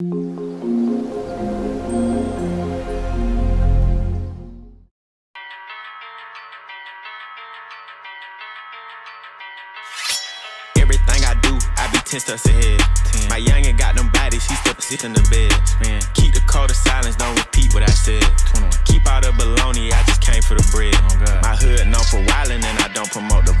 Everything I do, I be 10 steps ahead. Ten. My youngin' got them bodies, she still sit in the bed. Spin. Keep the code of silence, don't repeat what I said. 21. Keep all the baloney, I just came for the bread. Oh My hood known for wildin', and I don't promote the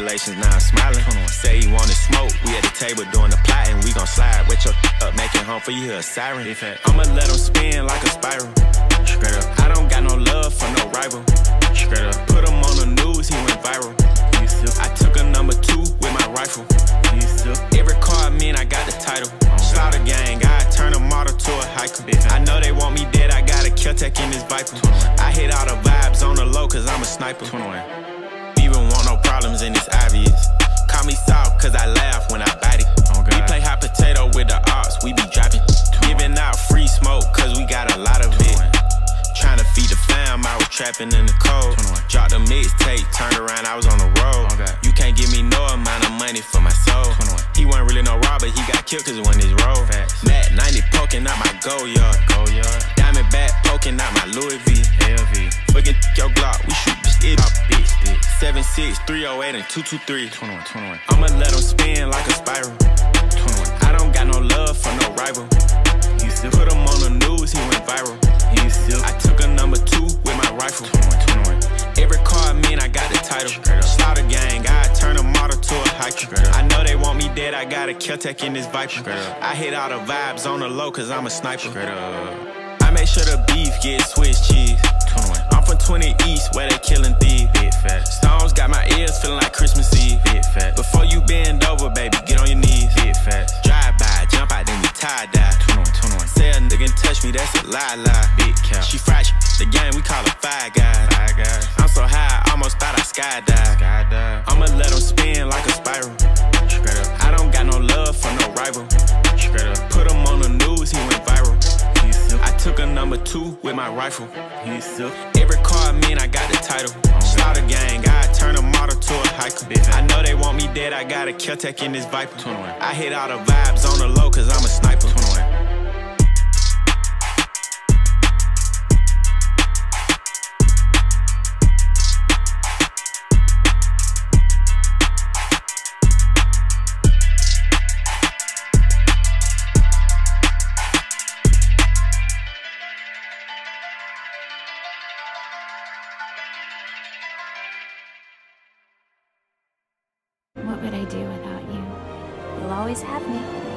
trials now I'm smiling. Say he wanted smoke, we at the table doing the plotting. We gon' slide, wet your up, make it home for you, a siren. I'ma let him spin like a spiral. Straight up. I don't got no love for no rival. Straight up. Put him on the news, he went viral. I took a number two with my rifle. Every car I mean, I got the title. Slaughter gang, I turn a model to a hiker. I know they want me dead, I got a Kel-Tec in this viper. I hit all the vibes on the low, cause I'm a sniper. Even want no problems, and it's obvious. Call me soft, cause I laugh when I bite it. We play hot potato with the ops, we be dropping. Giving out free smoke, cause we got a lot of it. Trying to feed the fam, I was trapping in the cold. Dropped a mixtape, turned around, I was on the road. You can't give me no amount of money for my soul. He wasn't really no robber, he got killed cause it wasn't his role. Matt 308, and 223. 21, 21. I'ma let him spin like a spiral. 21. I don't got no love for no rival. He still put him on the news, he went viral. He still. I took a number two with my rifle. 21, 21. Every car I mean, I got the title. Slaughter gang, I turn a model to a hiker. I know they want me dead, I got a Kel-Tec in this viper. I hit all the vibes on the low, cause I'm a sniper. I make sure the beef get Swiss cheese. I'm from 20 East, where they killing thieves. Big fat. Stones touch me, that's a lie, lie. Big cap. She fresh, the game, we call her five guys. Five guys. I'm so high, I almost thought I skydive. Skydive. I'ma let him spin like a spiral. Straight up. I don't got no love for no rival. Straight up. Put him on the news, he went viral. I took a number two with my rifle. Every car I mean, I got the title. Slaughter gang, I turn a model to a hiker. I know they want me dead, I got a Kel-Tec in this viper. I hit all the vibes on the low, cause I'm a sniper. do without you. You'll always have me.